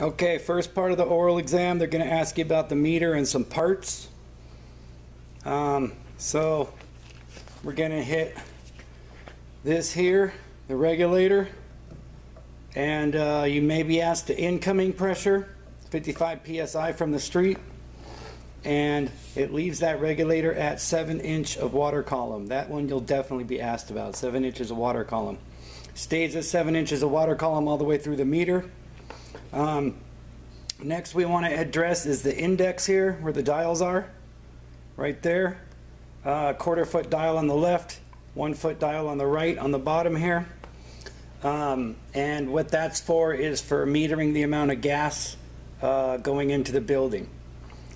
Okay, first part of the oral exam, they're going to ask you about the meter and some parts. Um, so we're going to hit this here, the regulator, and uh, you may be asked the incoming pressure, 55 psi from the street, and it leaves that regulator at 7 inch of water column. That one you'll definitely be asked about, 7 inches of water column. Stays at 7 inches of water column all the way through the meter. Um, next we want to address is the index here where the dials are right there. Uh, quarter foot dial on the left one foot dial on the right on the bottom here. Um, and what that's for is for metering the amount of gas uh, going into the building.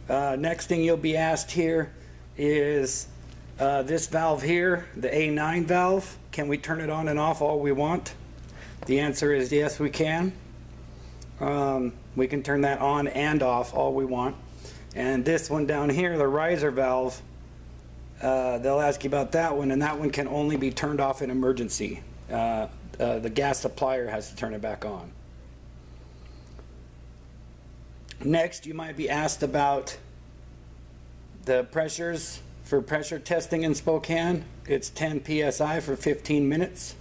Uh, next thing you'll be asked here is uh, this valve here the A9 valve. Can we turn it on and off all we want? The answer is yes we can um, we can turn that on and off all we want. And this one down here, the riser valve, uh, they'll ask you about that one, and that one can only be turned off in emergency. Uh, uh, the gas supplier has to turn it back on. Next, you might be asked about the pressures for pressure testing in Spokane. It's 10 psi for 15 minutes.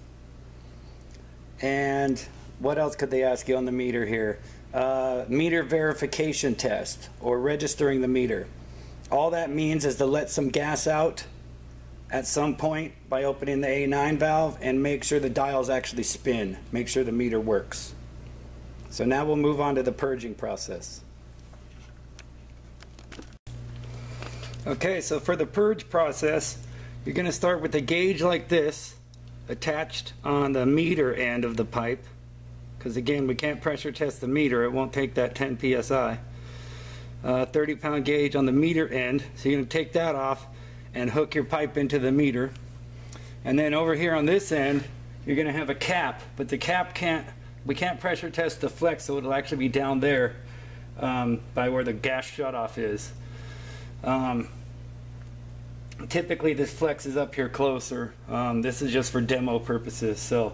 And what else could they ask you on the meter here? Uh, meter verification test or registering the meter. All that means is to let some gas out at some point by opening the A9 valve and make sure the dials actually spin. Make sure the meter works. So now we'll move on to the purging process. Okay, so for the purge process, you're going to start with a gauge like this attached on the meter end of the pipe because again we can't pressure test the meter. It won't take that 10 psi uh, 30 pound gauge on the meter end. So you're going to take that off and hook your pipe into the meter. And then over here on this end you're going to have a cap but the cap can't we can't pressure test the flex so it'll actually be down there um, by where the gas shutoff is. Um, typically this flex is up here closer. Um, this is just for demo purposes. So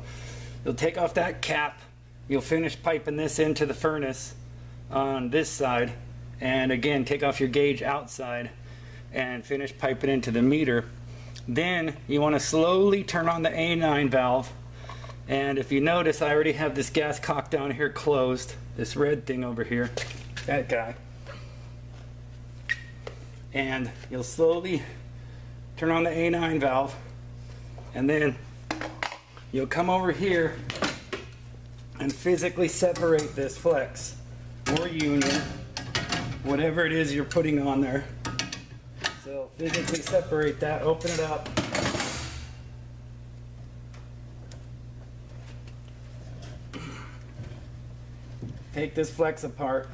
you'll take off that cap You'll finish piping this into the furnace on this side and again take off your gauge outside and finish piping into the meter. Then you want to slowly turn on the A9 valve and if you notice I already have this gas cock down here closed, this red thing over here, that guy. And you'll slowly turn on the A9 valve and then you'll come over here and physically separate this flex or union, whatever it is you're putting on there. So physically separate that, open it up. Take this flex apart.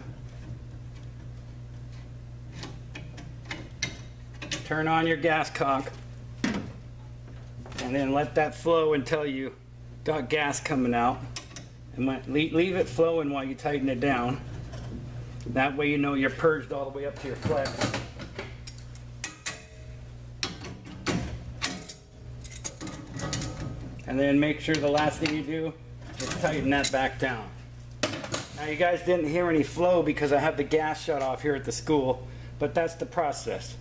Turn on your gas cock and then let that flow until you got gas coming out and leave it flowing while you tighten it down. That way you know you're purged all the way up to your flex. And then make sure the last thing you do is tighten that back down. Now you guys didn't hear any flow because I have the gas shut off here at the school, but that's the process.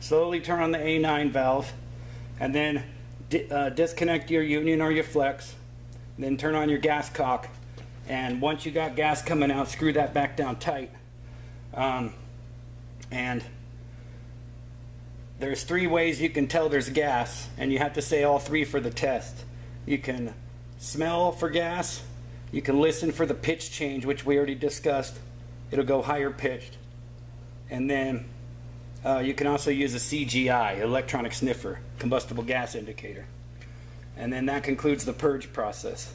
Slowly turn on the A9 valve and then di uh, disconnect your union or your flex, then turn on your gas cock and once you got gas coming out, screw that back down tight. Um, and there's three ways you can tell there's gas, and you have to say all three for the test. You can smell for gas, you can listen for the pitch change, which we already discussed. It'll go higher pitched. And then uh, you can also use a CGI, electronic sniffer, combustible gas indicator. And then that concludes the purge process.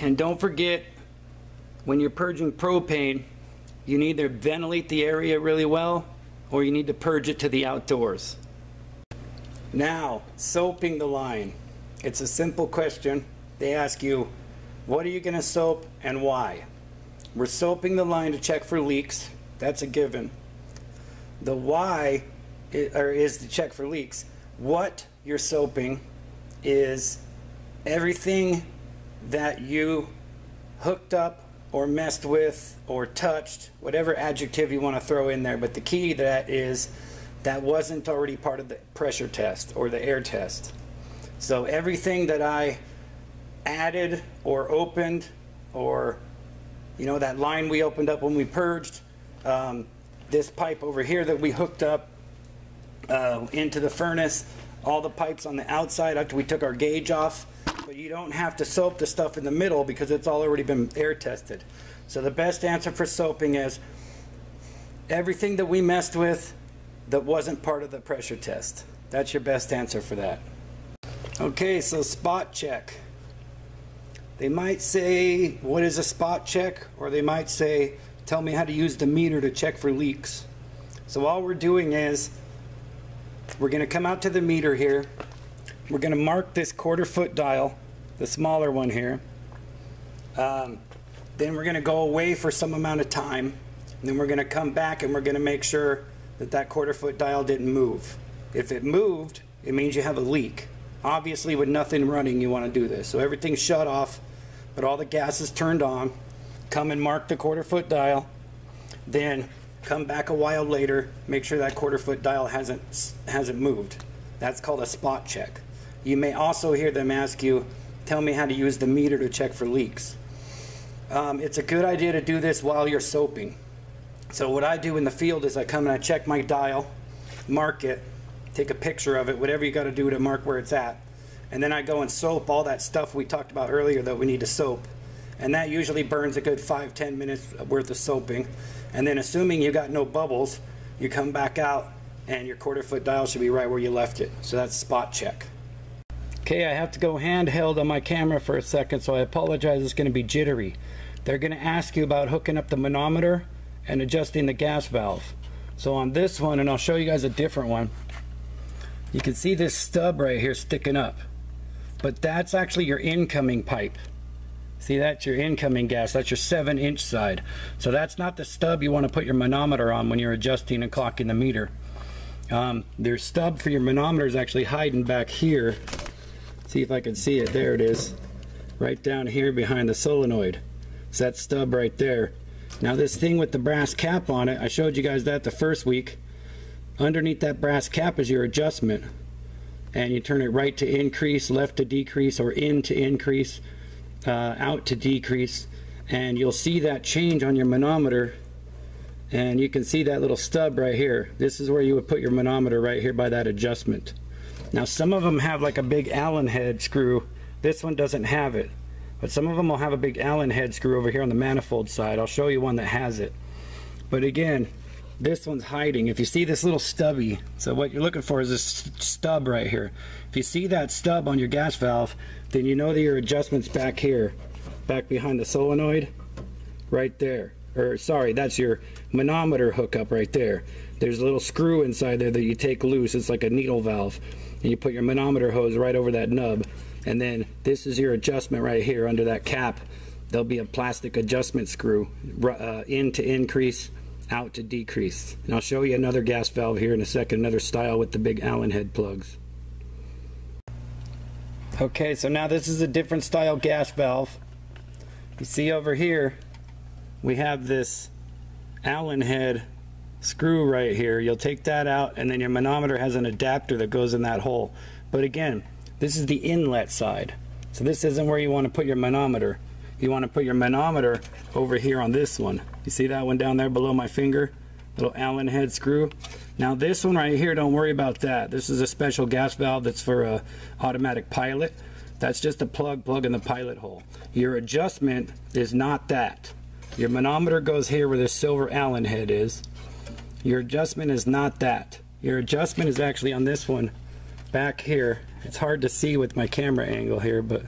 And don't forget, when you're purging propane, you need to ventilate the area really well or you need to purge it to the outdoors. Now, soaping the line. It's a simple question. They ask you, what are you going to soap and why? We're soaping the line to check for leaks. That's a given. The why is, or is to check for leaks. What you're soaping is everything that you hooked up or messed with or touched, whatever adjective you want to throw in there. But the key to that is that wasn't already part of the pressure test or the air test. So everything that I added or opened or you know that line we opened up when we purged um, this pipe over here that we hooked up uh, into the furnace all the pipes on the outside after we took our gauge off but you don't have to soap the stuff in the middle because it's all already been air tested so the best answer for soaping is everything that we messed with that wasn't part of the pressure test that's your best answer for that okay so spot check they might say, what is a spot check? Or they might say, tell me how to use the meter to check for leaks. So all we're doing is, we're gonna come out to the meter here. We're gonna mark this quarter foot dial, the smaller one here. Um, then we're gonna go away for some amount of time. Then we're gonna come back and we're gonna make sure that that quarter foot dial didn't move. If it moved, it means you have a leak. Obviously with nothing running, you wanna do this. So everything's shut off but all the gas is turned on. Come and mark the quarter foot dial. Then come back a while later, make sure that quarter foot dial hasn't, hasn't moved. That's called a spot check. You may also hear them ask you, tell me how to use the meter to check for leaks. Um, it's a good idea to do this while you're soaping. So what I do in the field is I come and I check my dial, mark it, take a picture of it, whatever you got to do to mark where it's at and then I go and soap all that stuff we talked about earlier that we need to soap. And that usually burns a good five, ten minutes worth of soaping. And then assuming you got no bubbles, you come back out and your quarter foot dial should be right where you left it. So that's spot check. Okay, I have to go handheld on my camera for a second, so I apologize, it's gonna be jittery. They're gonna ask you about hooking up the manometer and adjusting the gas valve. So on this one, and I'll show you guys a different one, you can see this stub right here sticking up but that's actually your incoming pipe. See, that's your incoming gas. That's your 7 inch side. So that's not the stub you want to put your manometer on when you're adjusting and clocking the meter. Um, their stub for your manometer is actually hiding back here. See if I can see it. There it is. Right down here behind the solenoid. It's that stub right there. Now this thing with the brass cap on it, I showed you guys that the first week. Underneath that brass cap is your adjustment and you turn it right to increase, left to decrease, or in to increase, uh, out to decrease, and you'll see that change on your manometer and you can see that little stub right here. This is where you would put your manometer right here by that adjustment. Now some of them have like a big Allen head screw. This one doesn't have it. But some of them will have a big Allen head screw over here on the manifold side. I'll show you one that has it. But again, this one's hiding. If you see this little stubby, so what you're looking for is this stub right here. If you see that stub on your gas valve, then you know that your adjustment's back here, back behind the solenoid, right there. Or sorry, that's your manometer hookup right there. There's a little screw inside there that you take loose. It's like a needle valve. And you put your manometer hose right over that nub. And then this is your adjustment right here under that cap. There'll be a plastic adjustment screw uh, in to increase out to decrease. And I'll show you another gas valve here in a second, another style with the big Allen head plugs. Okay, so now this is a different style gas valve. You see over here, we have this Allen head screw right here. You'll take that out and then your manometer has an adapter that goes in that hole. But again, this is the inlet side. So this isn't where you want to put your manometer you want to put your manometer over here on this one. You see that one down there below my finger? Little Allen head screw. Now this one right here, don't worry about that. This is a special gas valve that's for a automatic pilot. That's just a plug, plug in the pilot hole. Your adjustment is not that. Your manometer goes here where the silver Allen head is. Your adjustment is not that. Your adjustment is actually on this one back here. It's hard to see with my camera angle here, but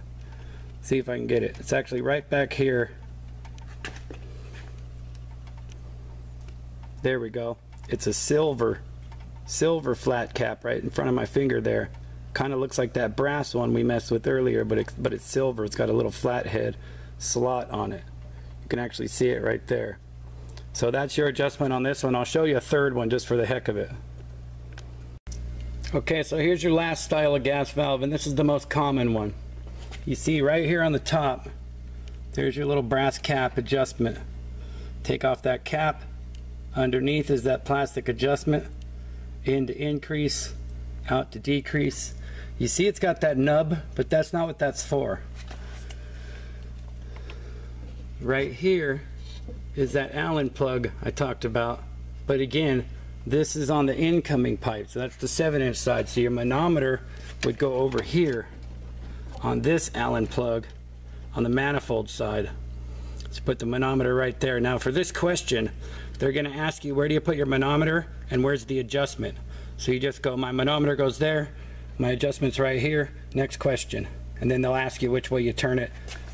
see if I can get it. It's actually right back here. There we go. It's a silver, silver flat cap right in front of my finger there. Kind of looks like that brass one we messed with earlier, but it's, but it's silver. It's got a little flat head slot on it. You can actually see it right there. So that's your adjustment on this one. I'll show you a third one just for the heck of it. Okay, so here's your last style of gas valve, and this is the most common one you see right here on the top There's your little brass cap adjustment. Take off that cap. Underneath is that plastic adjustment. In to increase, out to decrease. You see it's got that nub, but that's not what that's for. Right here is that Allen plug I talked about. But again, this is on the incoming pipe, so that's the 7 inch side. So your manometer would go over here on this Allen plug on the manifold side. Let's put the manometer right there. Now for this question, they're going to ask you where do you put your manometer and where's the adjustment. So you just go, my manometer goes there, my adjustment's right here, next question. And then they'll ask you which way you turn it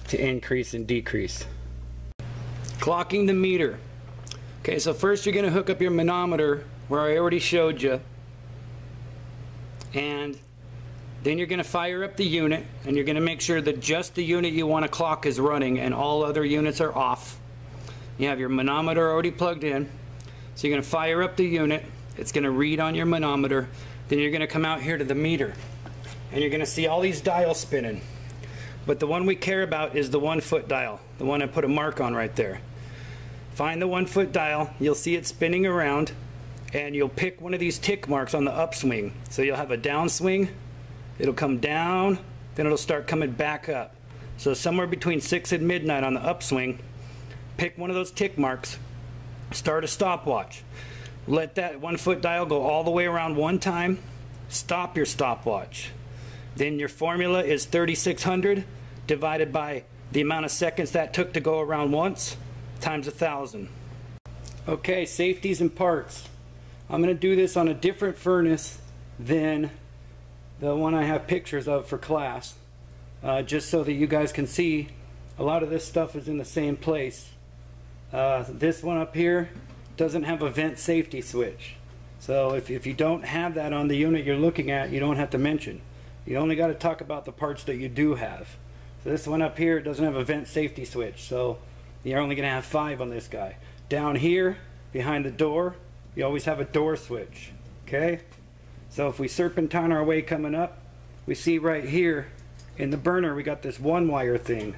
to increase and decrease. Clocking the meter. Okay, so first you're going to hook up your manometer where I already showed you. And then you're going to fire up the unit and you're going to make sure that just the unit you want to clock is running and all other units are off. You have your manometer already plugged in. So you're going to fire up the unit. It's going to read on your manometer. Then you're going to come out here to the meter and you're going to see all these dials spinning. But the one we care about is the one foot dial, the one I put a mark on right there. Find the one foot dial, you'll see it spinning around and you'll pick one of these tick marks on the upswing. So you'll have a downswing, it'll come down, then it'll start coming back up. So somewhere between 6 and midnight on the upswing, pick one of those tick marks, start a stopwatch. Let that one foot dial go all the way around one time, stop your stopwatch. Then your formula is 3600 divided by the amount of seconds that took to go around once times a thousand. Okay, safeties and parts. I'm going to do this on a different furnace than the one I have pictures of for class, uh, just so that you guys can see a lot of this stuff is in the same place. Uh, this one up here doesn't have a vent safety switch. So if, if you don't have that on the unit you're looking at, you don't have to mention. You only got to talk about the parts that you do have. So this one up here doesn't have a vent safety switch. So you're only going to have five on this guy. Down here, behind the door, you always have a door switch. Okay? So if we serpentine our way coming up, we see right here in the burner we got this one wire thing.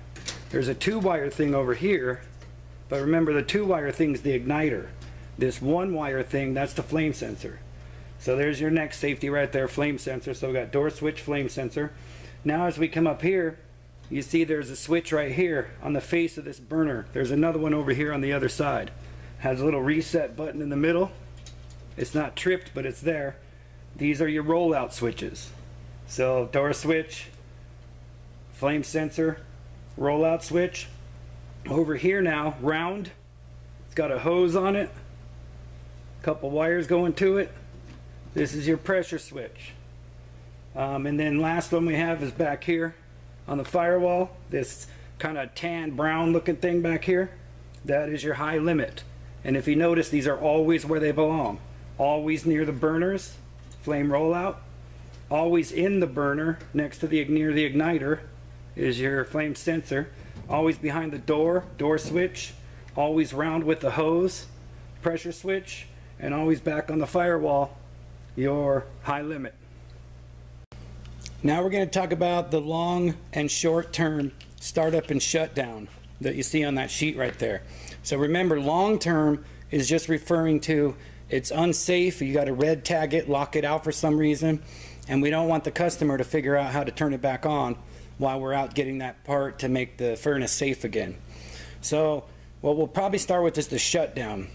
There's a two wire thing over here, but remember the two wire thing is the igniter. This one wire thing, that's the flame sensor. So there's your next safety right there, flame sensor. So we got door switch, flame sensor. Now as we come up here, you see there's a switch right here on the face of this burner. There's another one over here on the other side. Has a little reset button in the middle. It's not tripped, but it's there. These are your rollout switches. So door switch, flame sensor, rollout switch. Over here now, round. It's got a hose on it. A couple wires going to it. This is your pressure switch. Um, and then last one we have is back here on the firewall, this kind of tan brown looking thing back here, that is your high limit. And if you notice, these are always where they belong. Always near the burners, flame rollout. Always in the burner, next to the near the igniter, is your flame sensor. Always behind the door, door switch. Always round with the hose, pressure switch. And always back on the firewall, your high limit. Now we're going to talk about the long and short term startup and shutdown that you see on that sheet right there. So remember, long term is just referring to it's unsafe, you got to red tag it, lock it out for some reason, and we don't want the customer to figure out how to turn it back on while we're out getting that part to make the furnace safe again. So what we'll probably start with is the shutdown.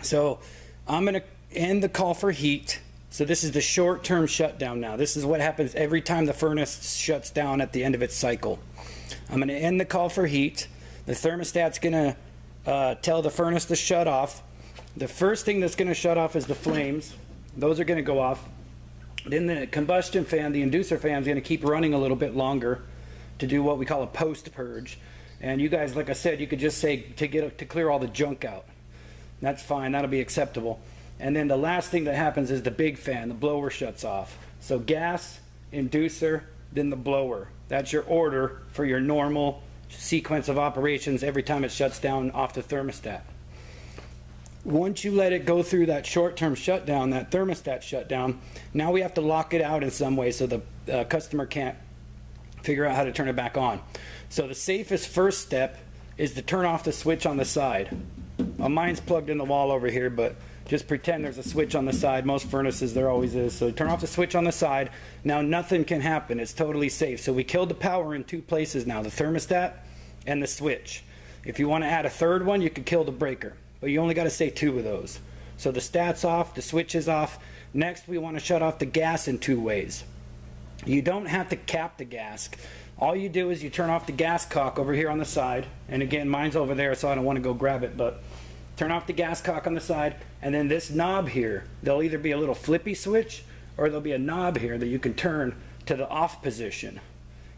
So I'm going to end the call for heat so this is the short-term shutdown now. This is what happens every time the furnace shuts down at the end of its cycle. I'm going to end the call for heat. The thermostat's going to uh, tell the furnace to shut off. The first thing that's going to shut off is the flames. Those are going to go off. Then the combustion fan, the inducer fan, is going to keep running a little bit longer to do what we call a post purge. And you guys, like I said, you could just say to get to clear all the junk out. That's fine. That'll be acceptable. And then the last thing that happens is the big fan, the blower shuts off. So gas, inducer, then the blower. That's your order for your normal sequence of operations every time it shuts down off the thermostat. Once you let it go through that short-term shutdown, that thermostat shutdown, now we have to lock it out in some way so the uh, customer can't figure out how to turn it back on. So the safest first step is to turn off the switch on the side. Well, mine's plugged in the wall over here, but just pretend there's a switch on the side. Most furnaces there always is. So turn off the switch on the side. Now nothing can happen. It's totally safe. So we killed the power in two places now, the thermostat and the switch. If you want to add a third one, you could kill the breaker. But you only got to say two of those. So the stat's off, the switch is off. Next, we want to shut off the gas in two ways. You don't have to cap the gas. All you do is you turn off the gas cock over here on the side. And again, mine's over there, so I don't want to go grab it. But turn off the gas cock on the side. And then this knob here, there'll either be a little flippy switch or there'll be a knob here that you can turn to the off position.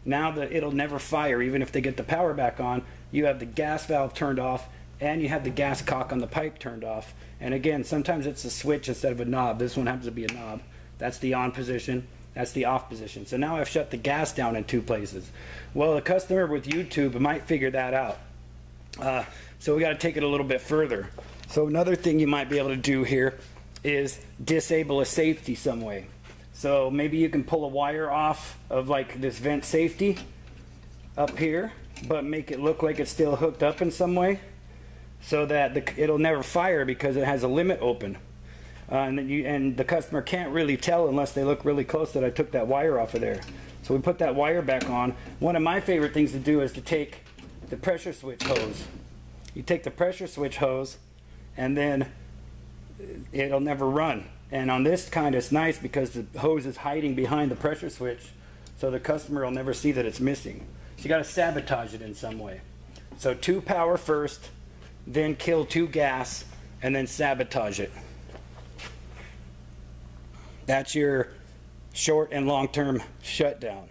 Now that it'll never fire, even if they get the power back on, you have the gas valve turned off and you have the gas cock on the pipe turned off. And again, sometimes it's a switch instead of a knob. This one happens to be a knob. That's the on position. That's the off position. So now I've shut the gas down in two places. Well, a customer with YouTube might figure that out. Uh, so we got to take it a little bit further. So another thing you might be able to do here is disable a safety some way. So maybe you can pull a wire off of like this vent safety up here, but make it look like it's still hooked up in some way so that the, it'll never fire because it has a limit open. Uh, and, you, and the customer can't really tell unless they look really close that I took that wire off of there. So we put that wire back on. One of my favorite things to do is to take the pressure switch hose. You take the pressure switch hose and then it'll never run. And on this kind, it's nice because the hose is hiding behind the pressure switch, so the customer will never see that it's missing. So you got to sabotage it in some way. So two power first, then kill two gas, and then sabotage it. That's your short and long term shutdown.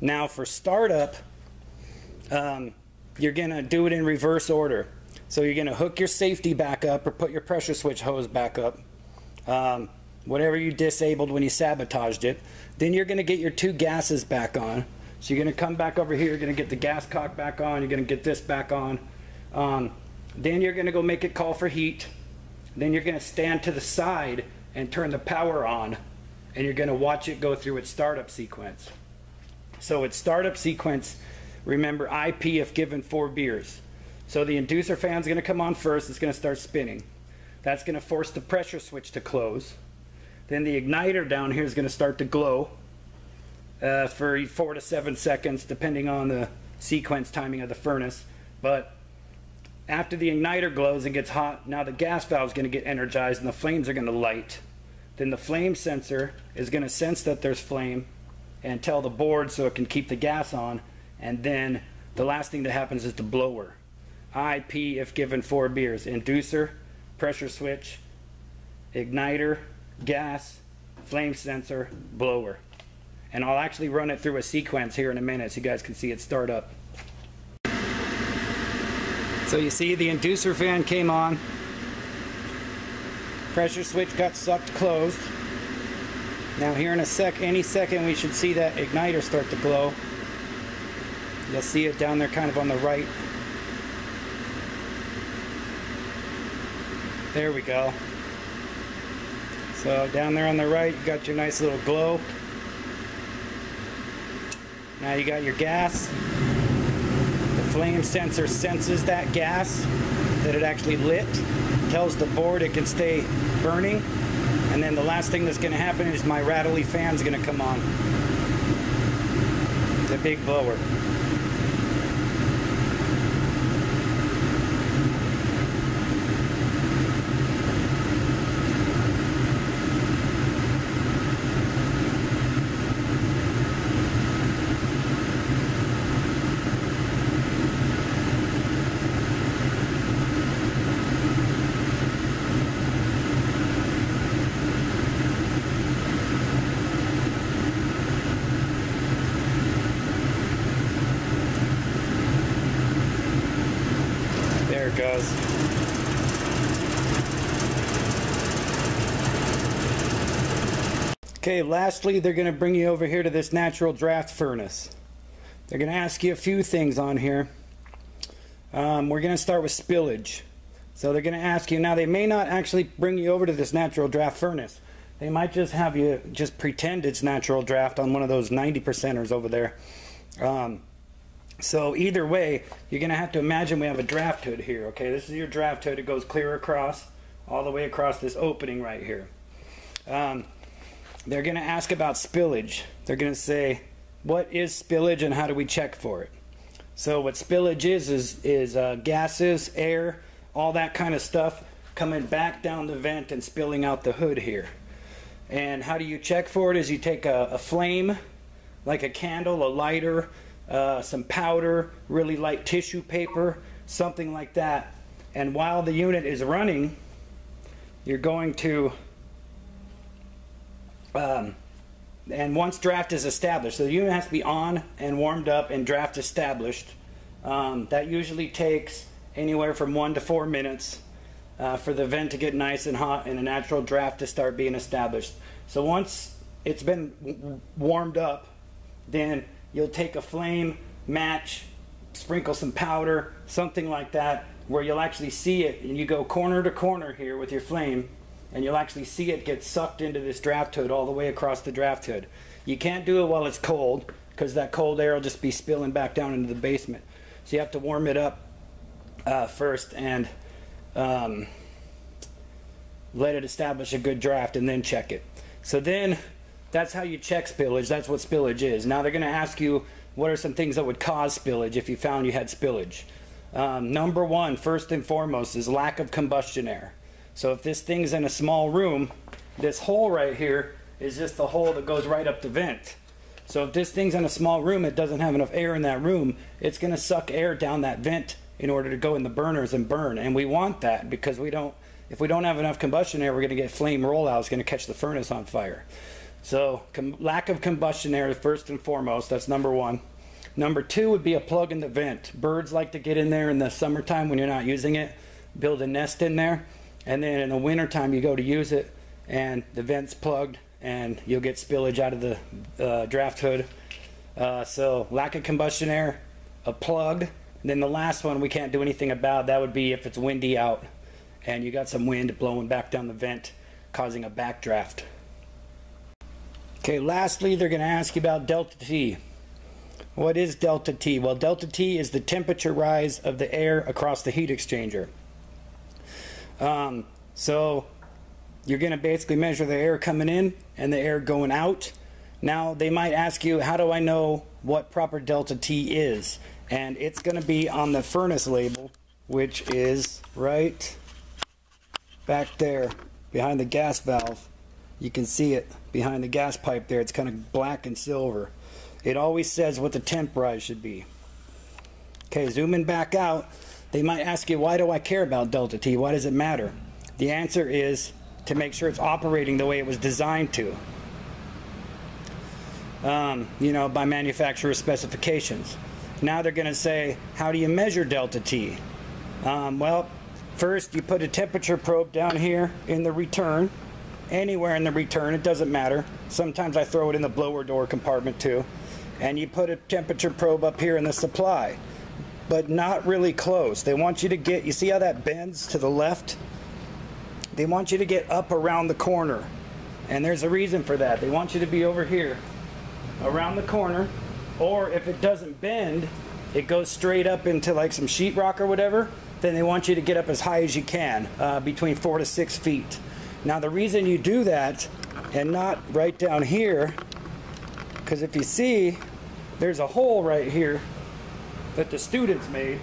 Now, for startup, um, you're to do it in reverse order. So you're to hook your safety back up or put your pressure switch hose back up. Um, whatever you disabled when you sabotaged it. Then you're to get your two gases back on. So you're to come back over here, you're to get the gas cock back on, you're to get this back on. Um, then you're to go make it call for heat. Then you're to stand to the side and turn the power on, and you're to watch it go through its startup sequence. So its startup sequence, remember IP if given four beers. So the inducer fan's going to come on first, it's going to start spinning. That's going to force the pressure switch to close. Then the igniter down here is going to start to glow uh, for four to seven seconds, depending on the sequence timing of the furnace. But after the igniter glows and gets hot, now the gas valve is going to get energized and the flames are going to light. Then the flame sensor is going to sense that there's flame and tell the board so it can keep the gas on. And then the last thing that happens is the blower. IP if given four beers. Inducer, pressure switch, igniter, gas, flame sensor, blower and I'll actually run it through a sequence here in a minute so you guys can see it start up. So you see the inducer fan came on, pressure switch got sucked closed. Now here in a sec, any second we should see that igniter start to glow. You'll see it down there kind of on the right. There we go. So down there on the right, you got your nice little glow. Now you got your gas. The flame sensor senses that gas, that it actually lit, tells the board it can stay burning. And then the last thing that's going to happen is my rattly fan's going to come on. The big blower. There it goes. Okay, lastly, they're going to bring you over here to this natural draft furnace. They're going to ask you a few things on here. Um, we're going to start with spillage. So they're going to ask you, now they may not actually bring you over to this natural draft furnace. They might just have you just pretend it's natural draft on one of those 90 percenters over there. Um, So either way, you're going to have to imagine we have a draft hood here. Okay, this is your draft hood. It goes clear across, all the way across this opening right here. Um, they're going to ask about spillage. They're going to say, what is spillage and how do we check for it? So what spillage is is is uh, gases, air, all that kind of stuff coming back down the vent and spilling out the hood here. And how do you check for it? Is you take a, a flame, like a candle, a lighter, uh, some powder, really light tissue paper, something like that. And while the unit is running, you're going to, um, and once draft is established, so the unit has to be on and warmed up and draft established. Um, that usually takes anywhere from one to four minutes uh, for the vent to get nice and hot and a natural draft to start being established. So once it's been warmed up, then you'll take a flame, match, sprinkle some powder, something like that, where you'll actually see it, and you go corner to corner here with your flame, and you'll actually see it get sucked into this draft hood all the way across the draft hood. You can't do it while it's cold, because that cold air will just be spilling back down into the basement. So you have to warm it up uh, first and um, let it establish a good draft and then check it. So then that's how you check spillage. That's what spillage is. Now they're going to ask you what are some things that would cause spillage if you found you had spillage. Um, number one, first and foremost, is lack of combustion air. So if this thing's in a small room, this hole right here is just the hole that goes right up the vent. So if this thing's in a small room, it doesn't have enough air in that room, it's going to suck air down that vent in order to go in the burners and burn. And we want that because we don't, if we don't have enough combustion air, we're going to get flame rollout. It's going to catch the furnace on fire. So lack of combustion air first and foremost. That's number one. Number two would be a plug in the vent. Birds like to get in there in the summertime when you're not using it, build a nest in there, and then in the wintertime you go to use it and the vent's plugged and you'll get spillage out of the uh, draft hood. Uh, so lack of combustion air, a plug. Then the last one we can't do anything about. That would be if it's windy out and you got some wind blowing back down the vent, causing a backdraft. Okay, lastly, they're going to ask you about delta T. What is delta T? Well, delta T is the temperature rise of the air across the heat exchanger. Um, so you're going to basically measure the air coming in and the air going out. Now, they might ask you, how do I know what proper delta T is? And it's going to be on the furnace label, which is right back there behind the gas valve. You can see it behind the gas pipe there. It's kind of black and silver. It always says what the temp rise should be. Okay, zooming back out, they might ask you, why do I care about delta T? Why does it matter? The answer is to make sure it's operating the way it was designed to. Um, you know, by manufacturer specifications. Now they're going to say, how do you measure delta T? Um, well, first you put a temperature probe down here in the return anywhere in the return, it doesn't matter. Sometimes I throw it in the blower door compartment too. And you put a temperature probe up here in the supply, but not really close. They want you to get, you see how that bends to the left? They want you to get up around the corner. And there's a reason for that. They want you to be over here, around the corner, or if it doesn't bend, it goes straight up into like some sheetrock or whatever, then they want you to get up as high as you can, uh, between four to six feet. Now the reason you do that and not right down here, because if you see, there's a hole right here that the students made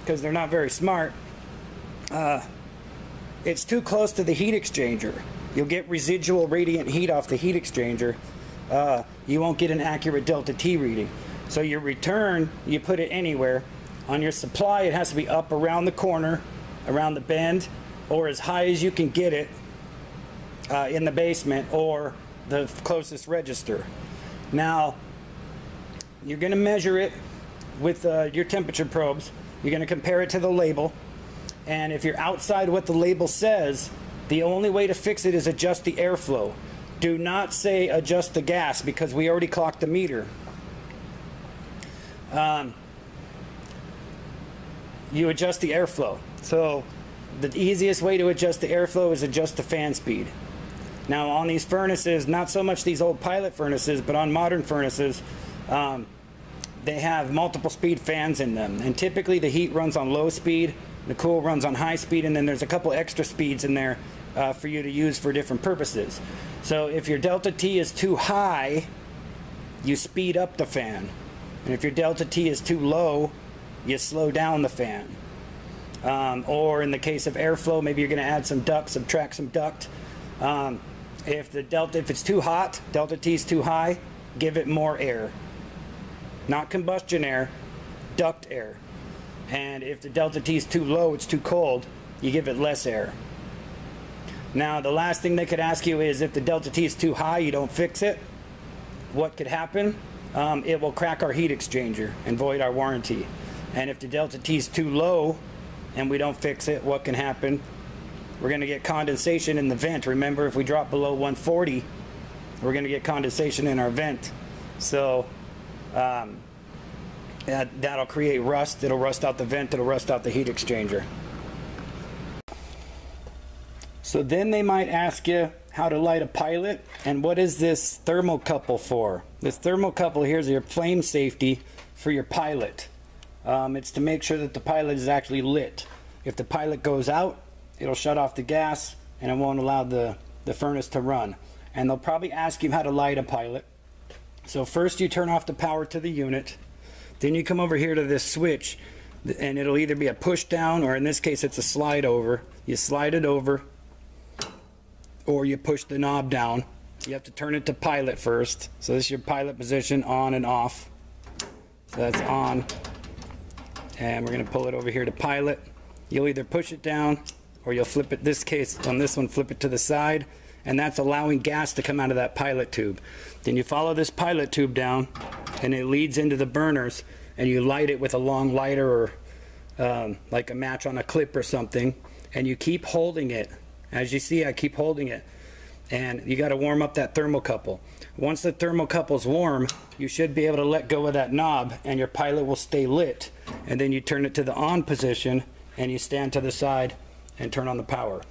because they're not very smart. Uh, it's too close to the heat exchanger. You'll get residual radiant heat off the heat exchanger. Uh, you won't get an accurate delta T reading. So your return, you put it anywhere. On your supply, it has to be up around the corner, around the bend, or as high as you can get it uh, in the basement or the closest register. Now, you're going to measure it with uh, your temperature probes. You're going to compare it to the label. And if you're outside what the label says, the only way to fix it is adjust the airflow. Do not say adjust the gas because we already clocked the meter. Um, you adjust the airflow. So the easiest way to adjust the airflow is adjust the fan speed. Now on these furnaces, not so much these old pilot furnaces, but on modern furnaces, um, they have multiple speed fans in them. And typically the heat runs on low speed, the cool runs on high speed, and then there's a couple extra speeds in there uh, for you to use for different purposes. So if your delta T is too high, you speed up the fan. And if your delta T is too low, you slow down the fan. Um, or in the case of airflow, maybe you're going to add some duct, subtract some duct. Um, if the delta, if it's too hot, delta T is too high, give it more air. Not combustion air, duct air. And if the delta T is too low, it's too cold, you give it less air. Now, the last thing they could ask you is if the delta T is too high, you don't fix it. What could happen? Um, it will crack our heat exchanger and void our warranty. And if the delta T is too low and we don't fix it, what can happen? We're going to get condensation in the vent. Remember, if we drop below 140, we're going to get condensation in our vent. So um, that, that'll create rust. It'll rust out the vent. It'll rust out the heat exchanger. So then they might ask you how to light a pilot and what is this thermocouple for? This thermocouple here is your flame safety for your pilot. Um, it's to make sure that the pilot is actually lit. If the pilot goes out, it'll shut off the gas and it won't allow the, the furnace to run. And they'll probably ask you how to light a pilot. So first you turn off the power to the unit. Then you come over here to this switch and it'll either be a push down or in this case it's a slide over. You slide it over or you push the knob down. You have to turn it to pilot first. So this is your pilot position on and off. So that's on. And we're gonna pull it over here to pilot. You'll either push it down or you'll flip it, this case, on this one, flip it to the side, and that's allowing gas to come out of that pilot tube. Then you follow this pilot tube down, and it leads into the burners, and you light it with a long lighter or um, like a match on a clip or something, and you keep holding it. As you see, I keep holding it. And you got to warm up that thermocouple. Once the thermocouple's warm, you should be able to let go of that knob and your pilot will stay lit. And then you turn it to the on position and you stand to the side and turn on the power.